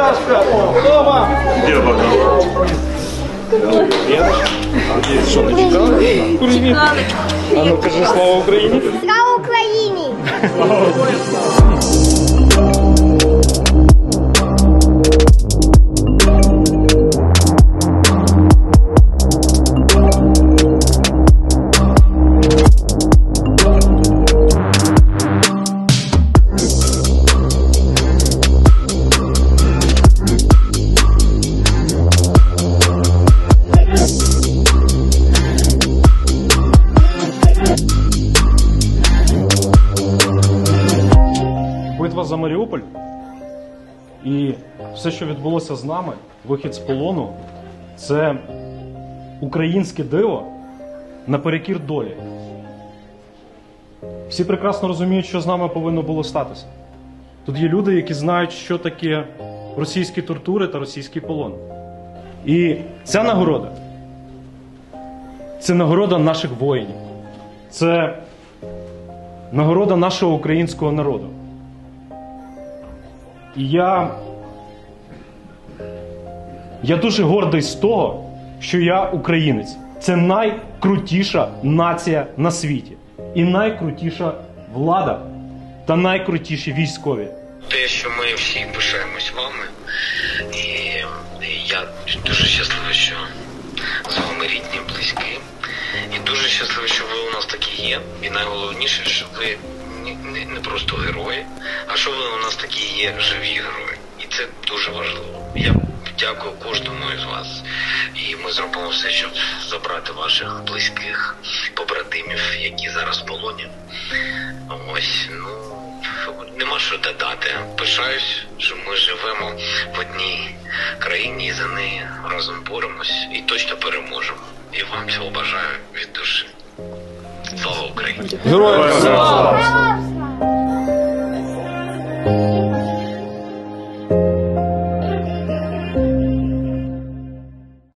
Коляска! Дома! Где Богдан? Чекали? А ну кажи слава Україні! Слава Україні! Битва за Маріуполь і все, що відбулося з нами, вихід з полону, це українське диво наперекір долі. Всі прекрасно розуміють, що з нами повинно було статися. Тут є люди, які знають, що таке російські тортури та російський полон. І ця нагорода це нагорода наших воїнів. Це нагорода нашого українського народу. Я. Я дуже гордий з того, що я українець. Це найкрутіша нація на світі. І найкрутіша влада та найкрутіші військові. те, що ми всі пишаємось вами, і я дуже щасливий, що з вами рідні, близькі, і дуже щасливий, що ви у нас такі є. І найголовніше, що ви не, не, просто герої, а що ви у нас такі є живі герої. І це дуже важливо. Я дякую кожному із вас. І ми зробимо все, щоб забрати ваших близьких побратимів, які зараз в полоні. Ось, ну нема що додати. Пишаюсь, що ми живемо в одній країні і за неї разом боремось і точно переможемо. І вам цього бажаю від душі. Слава Україні! Героям! Слава